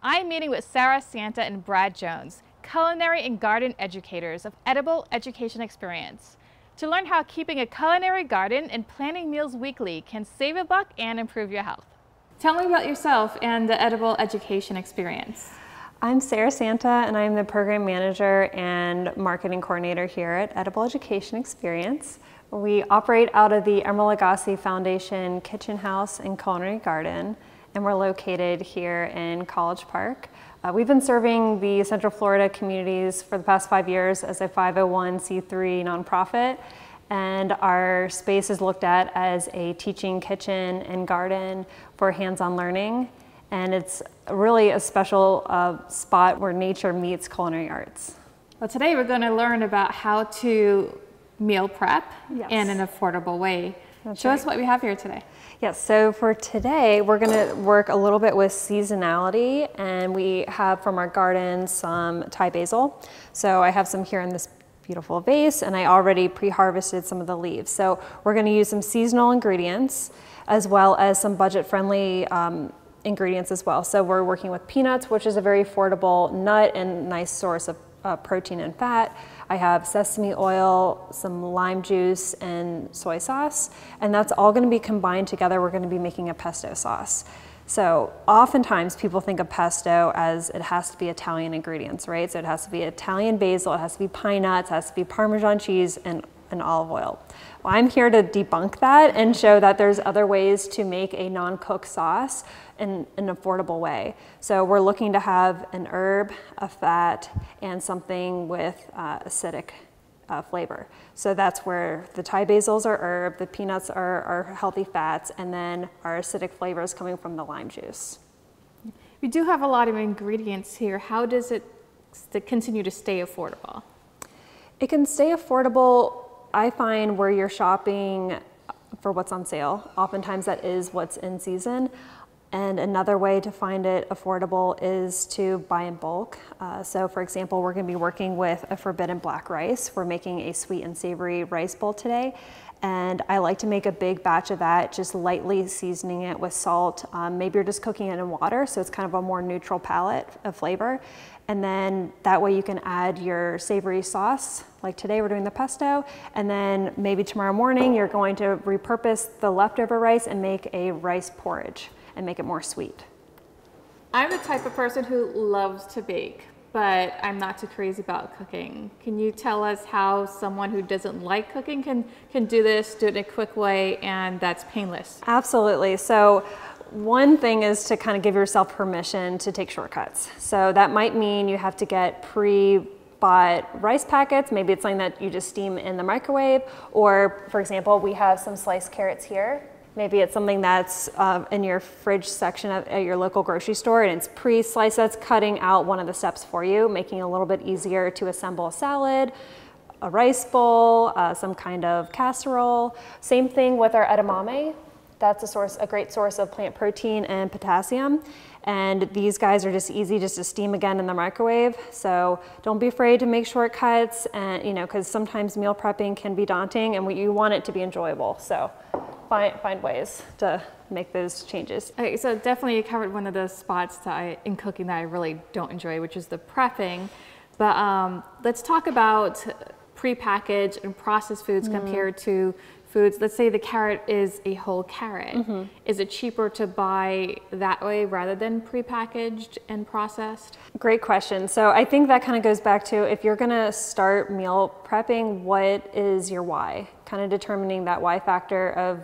I'm meeting with Sarah Santa and Brad Jones, culinary and garden educators of Edible Education Experience, to learn how keeping a culinary garden and planning meals weekly can save a buck and improve your health. Tell me about yourself and the Edible Education Experience. I'm Sarah Santa and I'm the program manager and marketing coordinator here at Edible Education Experience. We operate out of the Emeril Lagasse Foundation Kitchen House and Culinary Garden and we're located here in College Park. Uh, we've been serving the Central Florida communities for the past five years as a 501c3 nonprofit and our space is looked at as a teaching kitchen and garden for hands-on learning and it's really a special uh, spot where nature meets culinary arts. Well, today we're going to learn about how to meal prep yes. in an affordable way. That's Show right. us what we have here today. Yes, so for today, we're gonna work a little bit with seasonality and we have from our garden some Thai basil. So I have some here in this beautiful vase and I already pre-harvested some of the leaves. So we're gonna use some seasonal ingredients as well as some budget-friendly um, ingredients as well. So we're working with peanuts, which is a very affordable nut and nice source of uh, protein and fat. I have sesame oil, some lime juice, and soy sauce, and that's all gonna be combined together. We're gonna be making a pesto sauce. So oftentimes people think of pesto as it has to be Italian ingredients, right? So it has to be Italian basil, it has to be pine nuts, it has to be Parmesan cheese, and, and olive oil. Well, I'm here to debunk that and show that there's other ways to make a non-cooked sauce in an affordable way. So we're looking to have an herb, a fat, and something with uh, acidic uh, flavor. So that's where the Thai basils are herb, the peanuts are, are healthy fats, and then our acidic flavor is coming from the lime juice. We do have a lot of ingredients here. How does it continue to stay affordable? It can stay affordable I find where you're shopping for what's on sale, oftentimes that is what's in season. And another way to find it affordable is to buy in bulk. Uh, so for example, we're gonna be working with a forbidden black rice. We're making a sweet and savory rice bowl today. And I like to make a big batch of that, just lightly seasoning it with salt. Um, maybe you're just cooking it in water, so it's kind of a more neutral palette of flavor. And then that way you can add your savory sauce. Like today we're doing the pesto. And then maybe tomorrow morning you're going to repurpose the leftover rice and make a rice porridge and make it more sweet. I'm the type of person who loves to bake, but I'm not too crazy about cooking. Can you tell us how someone who doesn't like cooking can, can do this, do it in a quick way, and that's painless? Absolutely. So one thing is to kind of give yourself permission to take shortcuts. So that might mean you have to get pre bought rice packets. Maybe it's something that you just steam in the microwave. Or for example, we have some sliced carrots here. Maybe it's something that's uh, in your fridge section at, at your local grocery store and it's pre-sliced. That's cutting out one of the steps for you, making it a little bit easier to assemble a salad, a rice bowl, uh, some kind of casserole. Same thing with our edamame. That's a source, a great source of plant protein and potassium. And these guys are just easy just to steam again in the microwave. So don't be afraid to make shortcuts and, you know, cause sometimes meal prepping can be daunting and we, you want it to be enjoyable. So find, find ways to make those changes. Okay, so definitely you covered one of those spots that I, in cooking that I really don't enjoy, which is the prepping. But um, let's talk about prepackaged and processed foods mm. compared to foods, let's say the carrot is a whole carrot. Mm -hmm. Is it cheaper to buy that way rather than prepackaged and processed? Great question. So I think that kind of goes back to if you're going to start meal prepping, what is your why? Kind of determining that why factor of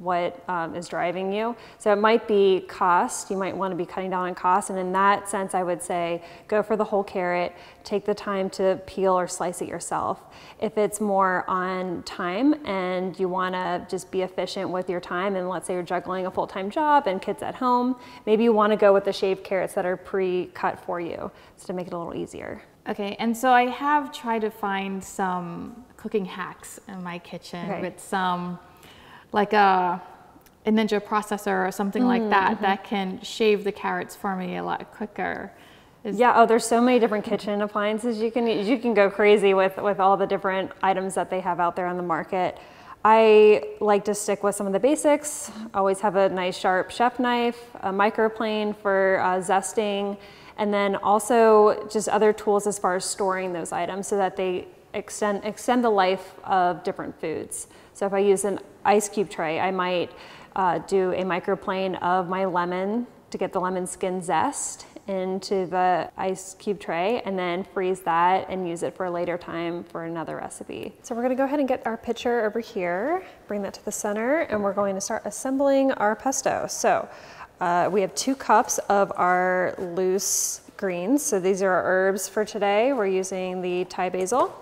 what um, is driving you. So it might be cost, you might want to be cutting down on cost, and in that sense I would say go for the whole carrot, take the time to peel or slice it yourself. If it's more on time and you want to just be efficient with your time, and let's say you're juggling a full-time job and kids at home, maybe you want to go with the shaved carrots that are pre-cut for you, just to make it a little easier. Okay, and so I have tried to find some cooking hacks in my kitchen okay. with some like a, a Ninja processor or something mm, like that mm-hmm. that can shave the carrots for me a lot quicker. Is yeah, oh, there's so many different kitchen appliances you can You can go crazy with, with all the different items that they have out there on the market. I like to stick with some of the basics. Always have a nice sharp chef knife, a microplane for uh, zesting, and then also just other tools as far as storing those items so that they extend, extend the life of different foods. So if I use an ice cube tray, I might uh, do a microplane of my lemon to get the lemon skin zest into the ice cube tray and then freeze that and use it for a later time for another recipe. So we're gonna go ahead and get our pitcher over here, bring that to the center, and we're going to start assembling our pesto. So uh, we have two cups of our loose greens. So these are our herbs for today. We're using the Thai basil.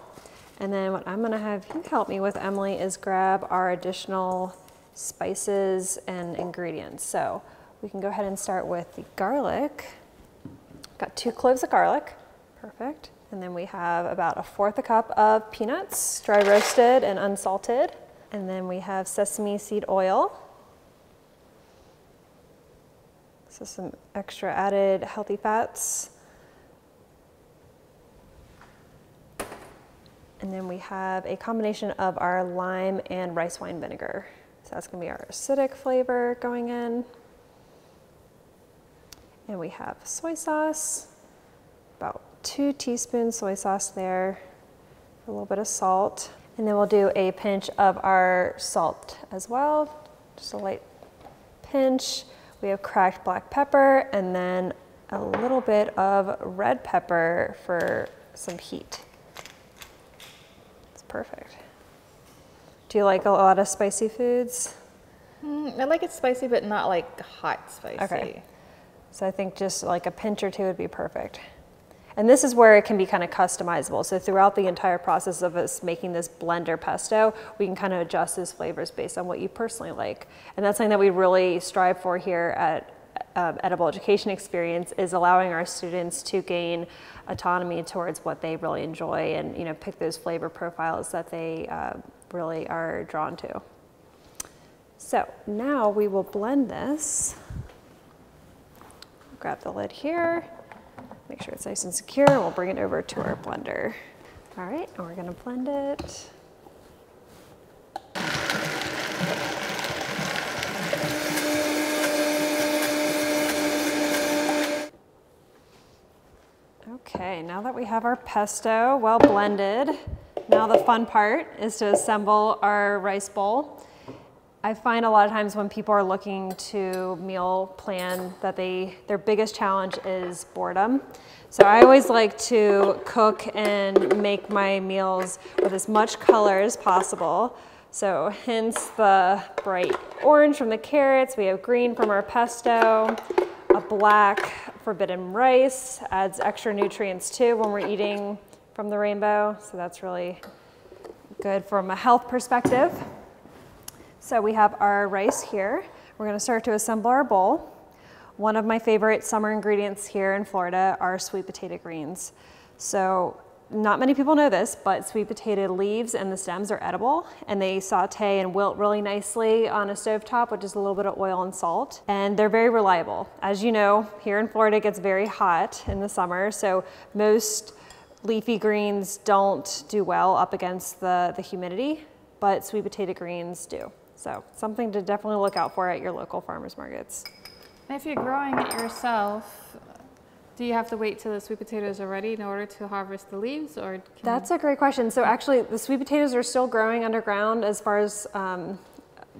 And then what I'm gonna have you help me with, Emily, is grab our additional spices and ingredients. So we can go ahead and start with the garlic. Got two cloves of garlic, perfect. And then we have about a fourth a cup of peanuts, dry roasted and unsalted. And then we have sesame seed oil. So some extra added healthy fats. And then we have a combination of our lime and rice wine vinegar. So that's gonna be our acidic flavor going in. And we have soy sauce, about two teaspoons soy sauce there, a little bit of salt. And then we'll do a pinch of our salt as well, just a light pinch. We have cracked black pepper and then a little bit of red pepper for some heat. Perfect. Do you like a lot of spicy foods? Mm, I like it spicy, but not like hot spicy. Okay. So I think just like a pinch or two would be perfect. And this is where it can be kind of customizable. So throughout the entire process of us making this blender pesto, we can kind of adjust those flavors based on what you personally like. And that's something that we really strive for here at um, Edible Education Experience is allowing our students to gain autonomy towards what they really enjoy and you know pick those flavor profiles that they uh, really are drawn to. So now we will blend this grab the lid here, make sure it's nice and secure, and we'll bring it over to our blender. All right, and we're gonna blend it. Okay, now that we have our pesto well blended, now the fun part is to assemble our rice bowl. I find a lot of times when people are looking to meal plan that they their biggest challenge is boredom. So I always like to cook and make my meals with as much color as possible. So hence the bright orange from the carrots, we have green from our pesto, a black forbidden rice adds extra nutrients too when we're eating from the rainbow. So that's really good from a health perspective. So we have our rice here. We're gonna start to assemble our bowl. One of my favorite summer ingredients here in Florida are sweet potato greens. So not many people know this, but sweet potato leaves and the stems are edible and they saute and wilt really nicely on a stove top with just a little bit of oil and salt. And they're very reliable. As you know, here in Florida it gets very hot in the summer, so most leafy greens don't do well up against the, the humidity, but sweet potato greens do. So something to definitely look out for at your local farmers markets. And if you're growing it yourself, do you have to wait till the sweet potatoes are ready in order to harvest the leaves or? That's a great question. So actually the sweet potatoes are still growing underground as far as um,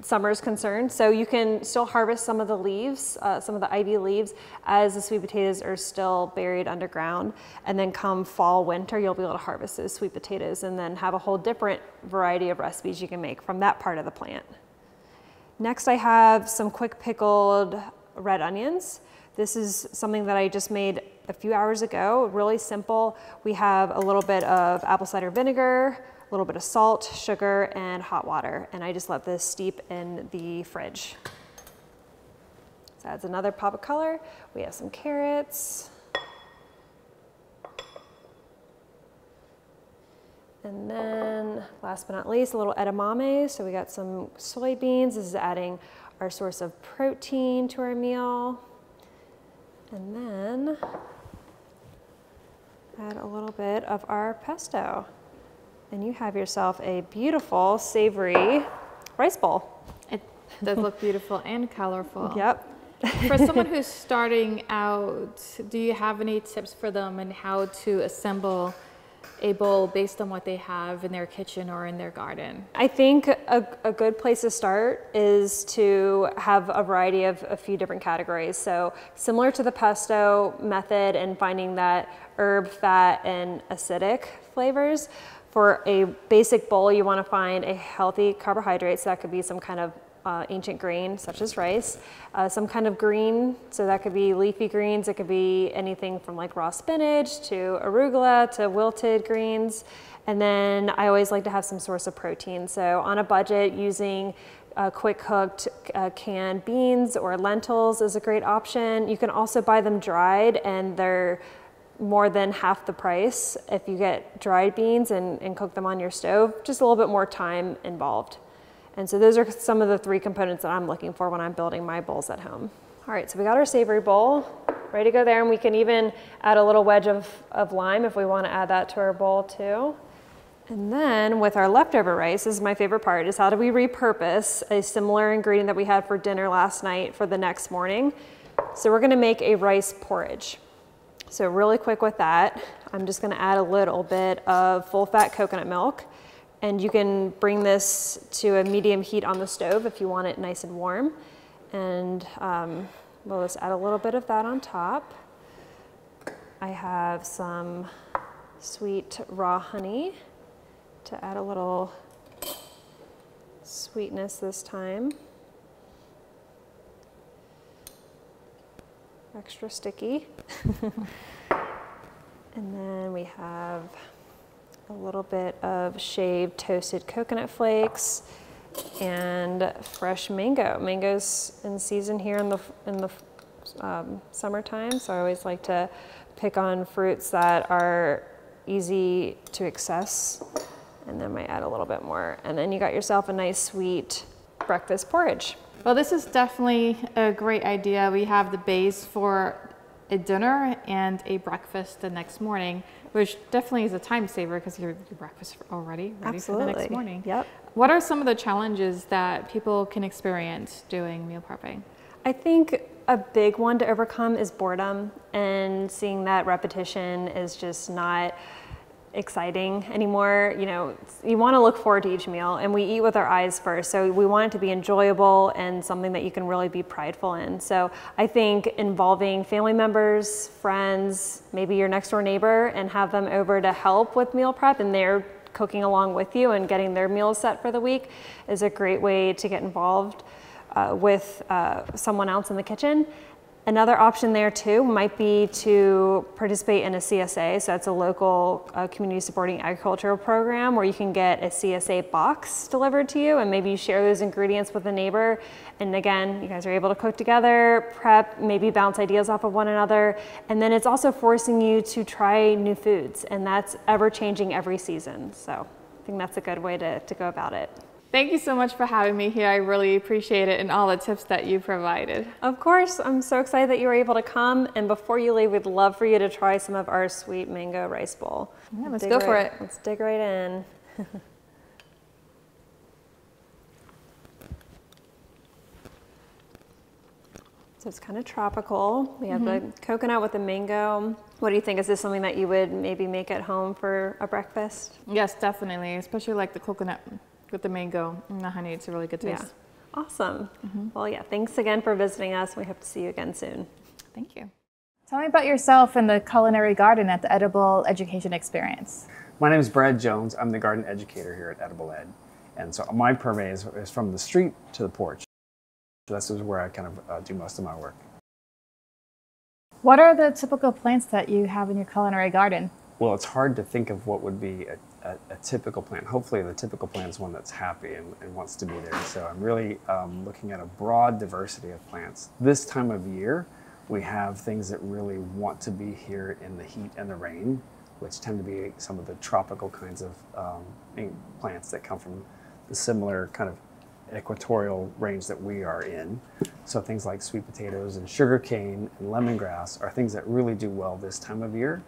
summer is concerned. So you can still harvest some of the leaves, uh, some of the ivy leaves, as the sweet potatoes are still buried underground. And then come fall, winter, you'll be able to harvest those sweet potatoes and then have a whole different variety of recipes you can make from that part of the plant. Next I have some quick pickled red onions. This is something that I just made a few hours ago, really simple. We have a little bit of apple cider vinegar, a little bit of salt, sugar, and hot water. And I just let this steep in the fridge. So adds another pop of color. We have some carrots. And then last but not least, a little edamame. So we got some soybeans. This is adding our source of protein to our meal. And then add a little bit of our pesto and you have yourself a beautiful, savory rice bowl. It does look beautiful and colorful. Yep. For someone who's starting out, do you have any tips for them and how to assemble a bowl based on what they have in their kitchen or in their garden? I think a, a good place to start is to have a variety of a few different categories. So similar to the pesto method and finding that herb, fat, and acidic flavors, for a basic bowl, you want to find a healthy carbohydrate. So that could be some kind of uh, ancient grain, such as rice, uh, some kind of green, so that could be leafy greens, it could be anything from like raw spinach to arugula to wilted greens. And then I always like to have some source of protein. So on a budget, using uh, quick cooked uh, canned beans or lentils is a great option. You can also buy them dried and they're more than half the price if you get dried beans and, and cook them on your stove, just a little bit more time involved. And so those are some of the three components that I'm looking for when I'm building my bowls at home. All right, so we got our savory bowl ready to go there and we can even add a little wedge of, of lime if we want to add that to our bowl too. And then with our leftover rice, this is my favorite part, is how do we repurpose a similar ingredient that we had for dinner last night for the next morning. So we're gonna make a rice porridge. So really quick with that, I'm just gonna add a little bit of full fat coconut milk. And you can bring this to a medium heat on the stove if you want it nice and warm. And um, we'll just add a little bit of that on top. I have some sweet raw honey to add a little sweetness this time. Extra sticky. and then we have a little bit of shaved toasted coconut flakes and fresh mango. Mango's in season here in the in the um, summertime, so I always like to pick on fruits that are easy to access. And then I add a little bit more. And then you got yourself a nice sweet breakfast porridge. Well, this is definitely a great idea. We have the base for a dinner and a breakfast the next morning, which definitely is a time saver because your breakfast already ready Absolutely. for the next morning. Yep. What are some of the challenges that people can experience doing meal prepping? I think a big one to overcome is boredom and seeing that repetition is just not exciting anymore. You know, you want to look forward to each meal, and we eat with our eyes first. So we want it to be enjoyable and something that you can really be prideful in. So I think involving family members, friends, maybe your next door neighbor, and have them over to help with meal prep, and they're cooking along with you and getting their meals set for the week is a great way to get involved uh, with uh, someone else in the kitchen. Another option there too might be to participate in a CSA. So that's a local uh, community supporting agricultural program where you can get a CSA box delivered to you and maybe you share those ingredients with a neighbor. And again, you guys are able to cook together, prep, maybe bounce ideas off of one another. And then it's also forcing you to try new foods and that's ever changing every season. So I think that's a good way to, to go about it. Thank you so much for having me here. I really appreciate it and all the tips that you provided. Of course, I'm so excited that you were able to come. And before you leave, we'd love for you to try some of our sweet mango rice bowl. Yeah, let's dig go right, for it. Let's dig right in. so it's kind of tropical. We have mm -hmm. the coconut with the mango. What do you think? Is this something that you would maybe make at home for a breakfast? Yes, definitely, especially like the coconut with the mango and the honey. It's a really good taste. Yeah. Awesome. Mm-hmm. Well, yeah, thanks again for visiting us. We hope to see you again soon. Thank you. Tell me about yourself and the culinary garden at the Edible Education Experience. My name is Brad Jones. I'm the garden educator here at Edible Ed. And so my purvey is, is from the street to the porch. So this is where I kind of uh, do most of my work. What are the typical plants that you have in your culinary garden? Well, it's hard to think of what would be a a, a, typical plant. Hopefully, the typical plant is one that's happy and, and wants to be there. So I'm really um, looking at a broad diversity of plants. This time of year, we have things that really want to be here in the heat and the rain, which tend to be some of the tropical kinds of um, plants that come from the similar kind of equatorial range that we are in. So things like sweet potatoes and sugar cane and lemongrass are things that really do well this time of year.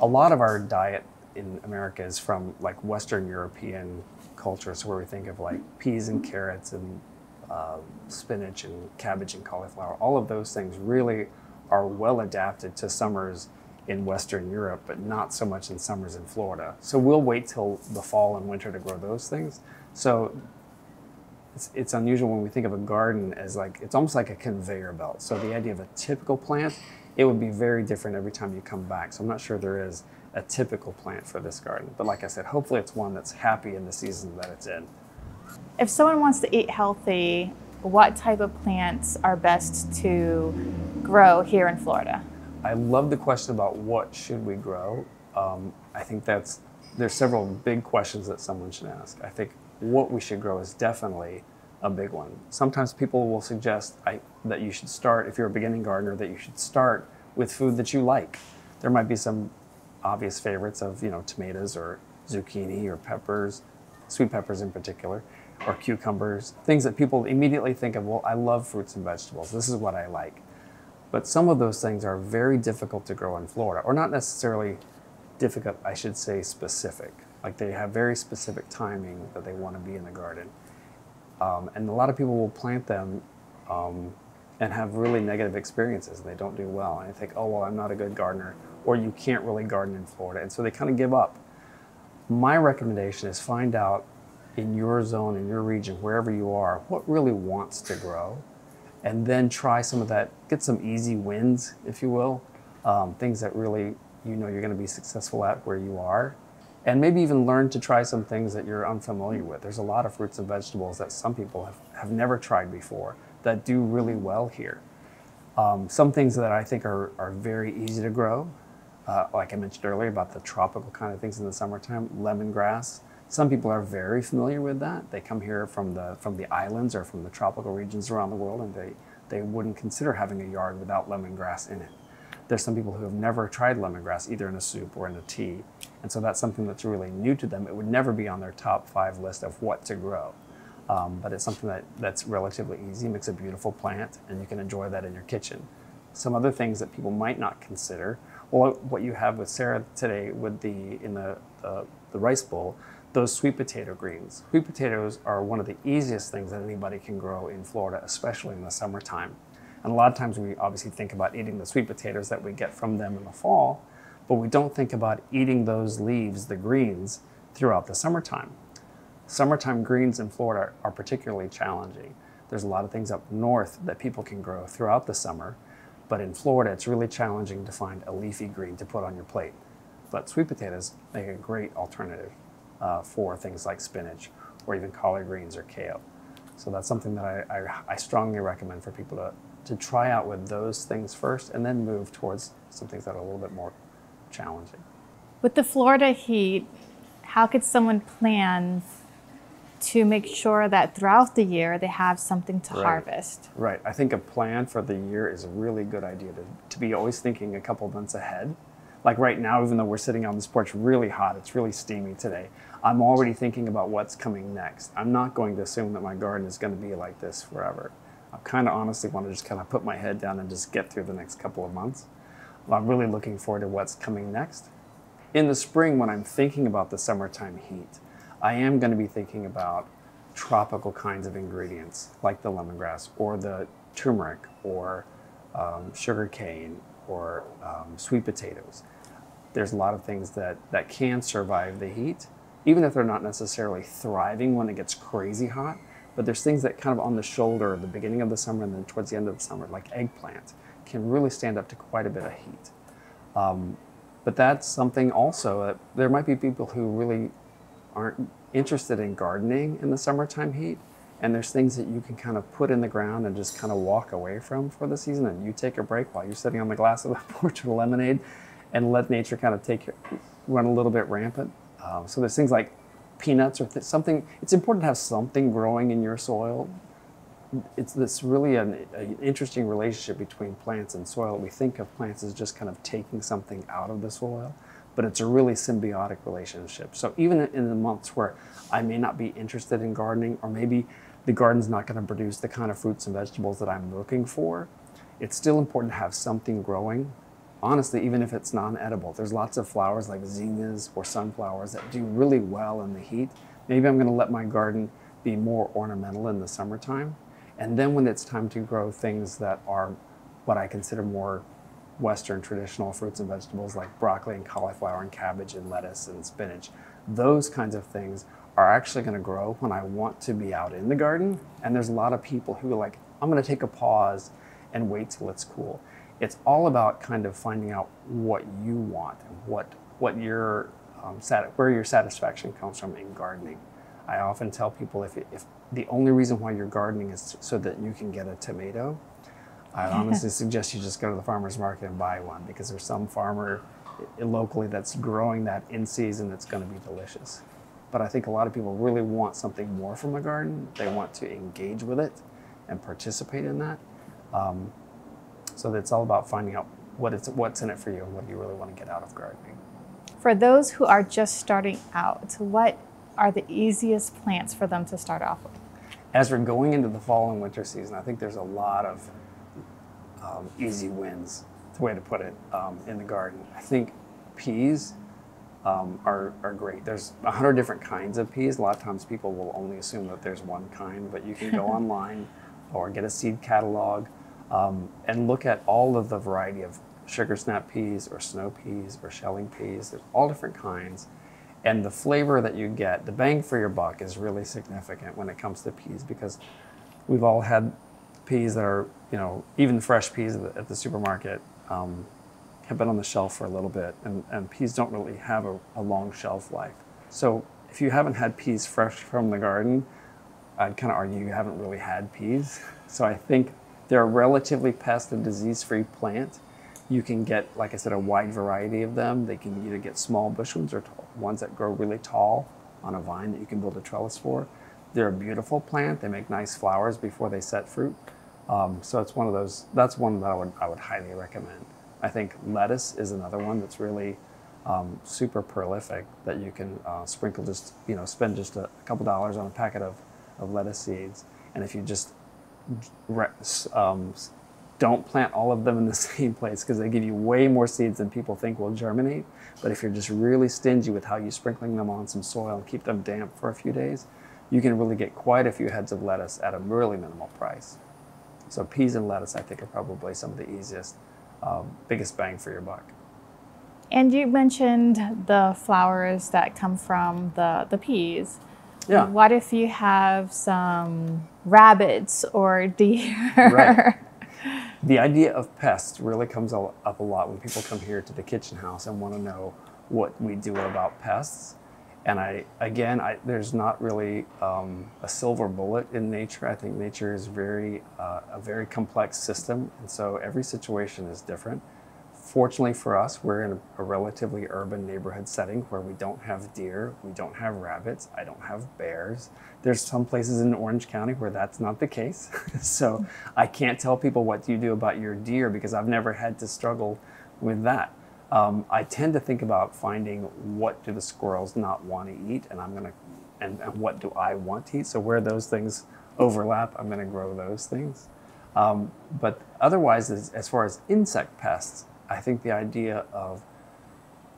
A lot of our diet in America is from like Western European cultures where we think of like peas and carrots and uh, spinach and cabbage and cauliflower. All of those things really are well adapted to summers in Western Europe, but not so much in summers in Florida. So we'll wait till the fall and winter to grow those things. So it's, it's unusual when we think of a garden as like, it's almost like a conveyor belt. So the idea of a typical plant, it would be very different every time you come back. So I'm not sure there is a typical plant for this garden. But like I said, hopefully it's one that's happy in the season that it's in. If someone wants to eat healthy, what type of plants are best to grow here in Florida? I love the question about what should we grow. Um, I think that's there's several big questions that someone should ask. I think what we should grow is definitely a big one. Sometimes people will suggest I, that you should start, if you're a beginning gardener, that you should start with food that you like. There might be some obvious favorites of you know tomatoes or zucchini or peppers, sweet peppers in particular, or cucumbers, things that people immediately think of. Well, I love fruits and vegetables. This is what I like. But some of those things are very difficult to grow in Florida, or not necessarily difficult. I should say specific. Like they have very specific timing that they want to be in the garden. Um, and a lot of people will plant them um, and have really negative experiences and they don't do well. And they think, oh, well, I'm not a good gardener, or you can't really garden in Florida. And so they kind of give up. My recommendation is find out in your zone, in your region, wherever you are, what really wants to grow. And then try some of that, get some easy wins, if you will, um, things that really you know you're going to be successful at where you are and maybe even learn to try some things that you're unfamiliar with. There's a lot of fruits and vegetables that some people have, have never tried before that do really well here. Um, some things that I think are, are very easy to grow, uh, like I mentioned earlier about the tropical kind of things in the summertime, lemongrass. Some people are very familiar with that. They come here from the, from the islands or from the tropical regions around the world and they, they wouldn't consider having a yard without lemongrass in it. There's some people who have never tried lemongrass either in a soup or in a tea. And so that's something that's really new to them. It would never be on their top five list of what to grow. Um, but it's something that, that's relatively easy, makes a beautiful plant, and you can enjoy that in your kitchen. Some other things that people might not consider, well, what you have with Sarah today with the in the, the, the rice bowl, those sweet potato greens. Sweet potatoes are one of the easiest things that anybody can grow in Florida, especially in the summertime. And a lot of times we obviously think about eating the sweet potatoes that we get from them in the fall, but we don't think about eating those leaves, the greens, throughout the summertime. Summertime greens in Florida are particularly challenging. There's a lot of things up north that people can grow throughout the summer, but in Florida it's really challenging to find a leafy green to put on your plate. But sweet potatoes make a great alternative uh, for things like spinach or even collard greens or kale. So that's something that I, I, I strongly recommend for people to, to try out with those things first and then move towards some things that are a little bit more challenging. With the Florida heat, how could someone plan to make sure that throughout the year they have something to right. harvest? Right. I think a plan for the year is a really good idea to, to be always thinking a couple months ahead. Like right now, even though we're sitting on this porch really hot, it's really steamy today. I'm already thinking about what's coming next. I'm not going to assume that my garden is going to be like this forever. I kind of honestly want to just kind of put my head down and just get through the next couple of months. I'm really looking forward to what's coming next. In the spring, when I'm thinking about the summertime heat, I am going to be thinking about tropical kinds of ingredients like the lemongrass or the turmeric or um, sugar cane or um, sweet potatoes. There's a lot of things that, that can survive the heat, even if they're not necessarily thriving when it gets crazy hot. But there's things that kind of on the shoulder at the beginning of the summer and then towards the end of the summer, like eggplant, can really stand up to quite a bit of heat. Um, but that's something also that there might be people who really aren't interested in gardening in the summertime heat. And there's things that you can kind of put in the ground and just kind of walk away from for the season. And you take a break while you're sitting on the glass of the porch with lemonade and let nature kind of take run a little bit rampant. Um, so there's things like peanuts or th- something. It's important to have something growing in your soil. It's this really an, an, interesting relationship between plants and soil. We think of plants as just kind of taking something out of the soil, but it's a really symbiotic relationship. So even in the months where I may not be interested in gardening, or maybe the garden's not going to produce the kind of fruits and vegetables that I'm looking for, it's still important to have something growing honestly, even if it's non-edible, there's lots of flowers like zinnias or sunflowers that do really well in the heat Maybe I'm going to let my garden be more ornamental in the summertime. And then when it's time to grow things that are what I consider more Western traditional fruits and vegetables like broccoli and cauliflower and cabbage and lettuce and spinach, those kinds of things are actually going to grow when I want to be out in the garden. And there's a lot of people who are like, I'm going to take a pause and wait till it's cool. It's all about kind of finding out what you want and what what your um, sat- where your satisfaction comes from in gardening. I often tell people if, if the only reason why you're gardening is so that you can get a tomato, I honestly suggest you just go to the farmer's market and buy one because there's some farmer locally that's growing that in season that's going to be delicious. But I think a lot of people really want something more from a garden. They want to engage with it and participate in that. Um, so it's all about finding out what it's, what's in it for you and what you really want to get out of gardening. For those who are just starting out, what are the easiest plants for them to start off with? As we're going into the fall and winter season, I think there's a lot of um, easy wins, the way to put it, um, in the garden. I think peas um, are, are great. There's a hundred different kinds of peas. A lot of times people will only assume that there's one kind, but you can go online or get a seed catalog um, and look at all of the variety of sugar snap peas or snow peas or shelling peas. There's all different kinds. And the flavor that you get, the bang for your buck is really significant when it comes to peas because we've all had peas that are, you know, even fresh peas at the, supermarket um, have been on the shelf for a little bit, and, and peas don't really have a, a long shelf life. So if you haven't had peas fresh from the garden, I'd kind of argue you haven't really had peas. So I think they're a relatively pest and disease-free plant. You can get, like I said, a wide variety of them. They can either get small bush ones or ones that grow really tall on a vine that you can build a trellis for. They're a beautiful plant. They make nice flowers before they set fruit. Um, so it's one of those. That's one that I would I would highly recommend. I think lettuce is another one that's really um, super prolific that you can uh, sprinkle just you know spend just a, a, couple dollars on a packet of, of lettuce seeds, and if you just um, don't plant all of them in the same place because they give you way more seeds than people think will germinate. But if you're just really stingy with how you're sprinkling them on some soil and keep them damp for a few days, you can really get quite a few heads of lettuce at a really minimal price. So peas and lettuce, I think, are probably some of the easiest, um, biggest bang for your buck. And you mentioned the flowers that come from the, the peas. Yeah. What if you have some rabbits or deer? Right. The idea of pests really comes up a lot when people come here to the kitchen house and want to know what we do about pests. And I, again, I, there's not really um, a silver bullet in nature. I think nature is very, uh, a very complex system, and so every situation is different. Fortunately for us, we're in a, a relatively urban neighborhood setting where we don't have deer, we don't have rabbits, I don't have bears. There's some places in Orange County where that's not the case. so I can't tell people what do you do about your deer because I've never had to struggle with that. Um, I tend to think about finding what do the squirrels not want to eat, and I'm gonna, and, and what do I want to eat. So where those things overlap, I'm gonna grow those things. Um, but otherwise, as, as far as insect pests, I think the idea of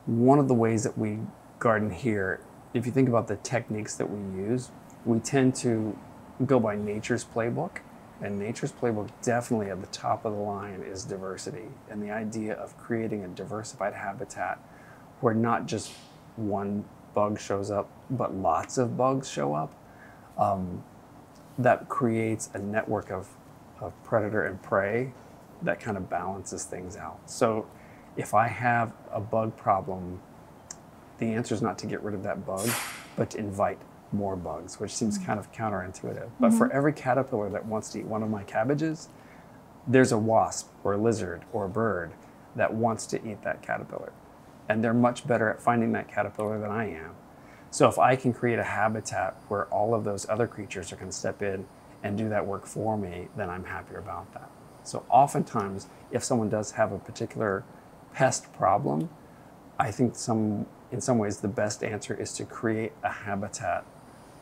one of the ways that we garden here, if you think about the techniques that we use, we tend to go by nature's playbook. And Nature's Playbook definitely at the top of the line is diversity and the idea of creating a diversified habitat where not just one bug shows up, but lots of bugs show up. Um, that creates a network of, of predator and prey that kind of balances things out. So if I have a bug problem, the answer is not to get rid of that bug, but to invite more bugs, which seems kind of counterintuitive. But mm-hmm. for every caterpillar that wants to eat one of my cabbages, there's a wasp or a lizard or a bird that wants to eat that caterpillar. And they're much better at finding that caterpillar than I am. So if I can create a habitat where all of those other creatures are going to step in and do that work for me, then I'm happier about that. So oftentimes, if someone does have a particular pest problem, I think some in some ways the best answer is to create a habitat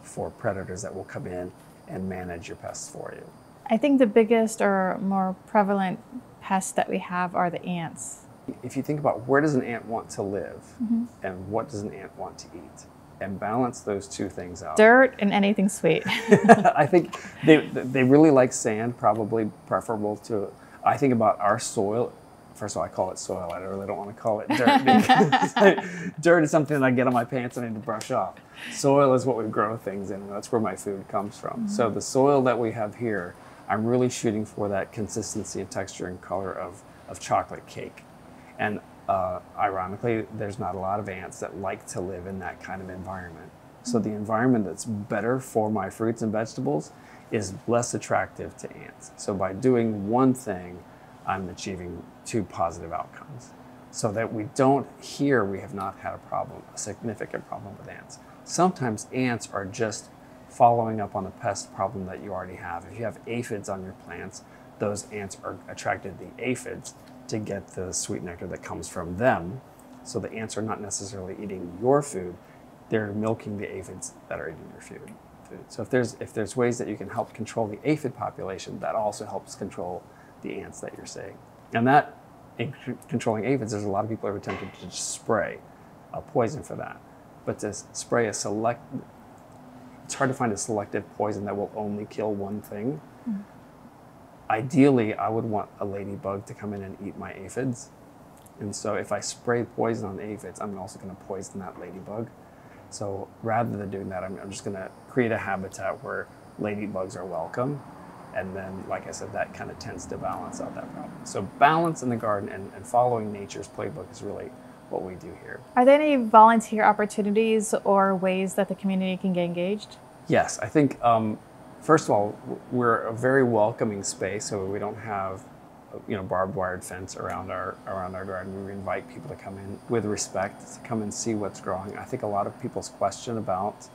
for predators that will come in and manage your pests for you. I think the biggest or more prevalent pests that we have are the ants. If you think about where does an ant want to live mm-hmm. and what does an ant want to eat, and balance those two things out. Dirt and anything sweet. I think they they really like sand, probably preferable to. I think about our soil. First of all, I call it soil. I really don't want to call it dirt because dirt is something that I get on my pants and I need to brush off. Soil is what we grow things in, that's where my food comes from. So the soil that we have here, I'm really shooting for that consistency and texture and color of, of chocolate cake. And uh, ironically, there's not a lot of ants that like to live in that kind of environment. So the environment that's better for my fruits and vegetables is less attractive to ants. So by doing one thing, I'm achieving two positive outcomes. So that we don't hear we have not had a problem, a significant problem with ants. Sometimes ants are just following up on the pest problem that you already have. If you have aphids on your plants, those ants are attracted to the aphids to get the sweet nectar that comes from them. So the ants are not necessarily eating your food, they're milking the aphids that are eating your food. So if there's if there's ways that you can help control the aphid population, that also helps control the ants that you're seeing. And that in controlling aphids, there's a lot of people who are tempted to just spray a poison for that. But to spray a select, it's hard to find a selective poison that will only kill one thing. Mm-hmm. Ideally, I would want a ladybug to come in and eat my aphids. And so if I spray poison on aphids, I'm also going to poison that ladybug. So rather than doing that, I'm, I'm just going to create a habitat where ladybugs are welcome. And then, like I said, that kind of tends to balance out that problem. So balance in the garden and, and following nature's playbook is really what we do here. Are there any volunteer opportunities or ways that the community can get engaged? Yes, I think um, first of all we're a very welcoming space, so we don't have you know barbed wired fence around our around our garden. We invite people to come in with respect to come and see what's growing. I think a lot of people's question about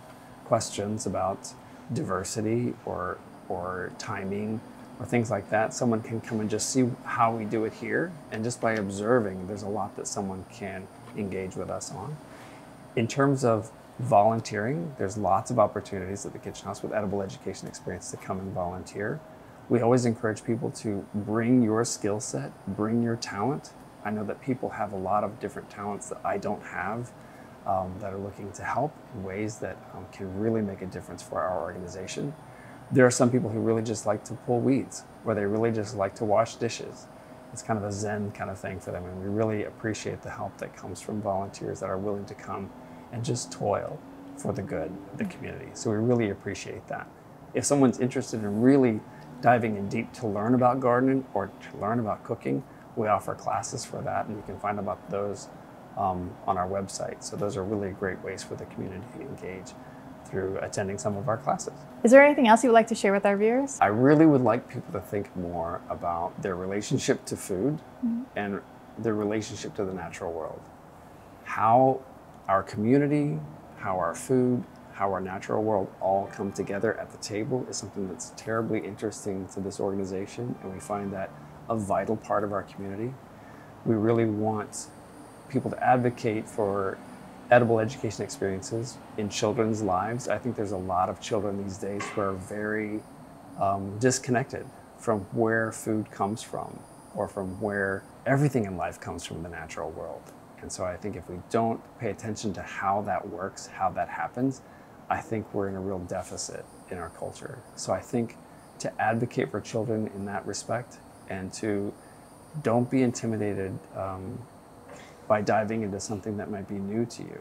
questions about diversity or or timing or things like that, someone can come and just see how we do it here, and just by observing, there's a lot that someone can engage with us on. In terms of volunteering, there's lots of opportunities at the Kitchen House with edible education experience to come and volunteer. We always encourage people to bring your skill set, bring your talent. I know that people have a lot of different talents that I don't have um, that are looking to help in ways that um, can really make a difference for our organization. There are some people who really just like to pull weeds, or they really just like to wash dishes. It's kind of a Zen kind of thing for them, and we really appreciate the help that comes from volunteers that are willing to come and just toil for the good of the community. So we really appreciate that. If someone's interested in really diving in deep to learn about gardening or to learn about cooking, we offer classes for that, and you can find about those um, on our website. So those are really great ways for the community to engage through attending some of our classes. Is there anything else you would like to share with our viewers? I really would like people to think more about their relationship to food mm-hmm. and their relationship to the natural world. How our community, how our food, how our natural world all come together at the table is something that's terribly interesting to this organization, and we find that a vital part of our community. We really want people to advocate for edible education experiences in children's lives. I think there's a lot of children these days who are very um, disconnected from where food comes from or from where everything in life comes from the natural world. And so I think if we don't pay attention to how that works, how that happens, I think we're in a real deficit in our culture. So I think to advocate for children in that respect and to don't be intimidated um, by diving into something that might be new to you.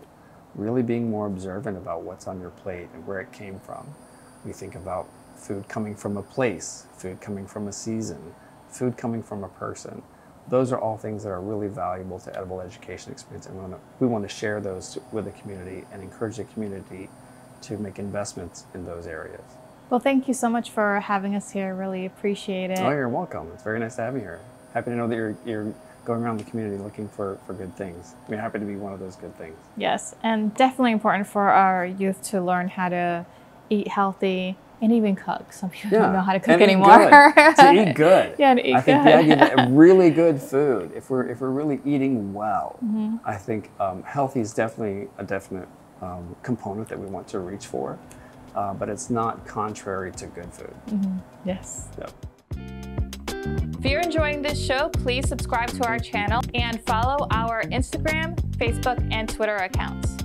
Really being more observant about what's on your plate and where it came from. We think about food coming from a place, food coming from a season, food coming from a person. Those are all things that are really valuable to edible education experience, and we want to, we want to share those to, with the community and encourage the community to make investments in those areas. Well, thank you so much for having us here. Really appreciate it. Oh, you're welcome. It's very nice to have you here. Happy to know that you're, you're going around the community looking for, for good things. We're happy to be one of those good things. Yes, and definitely important for our youth to learn how to eat healthy and even cook. Some people don't know how to cook and anymore. good. to eat good. Yeah, to eat good. I think good. the idea that really good food, if we're if we're really eating well, Mm-hmm. I think um, healthy is definitely a definite um, component that we want to reach for, uh, but it's not contrary to good food. yes. So. If you're enjoying this show, please subscribe to our channel and follow our Instagram, Facebook, and Twitter accounts.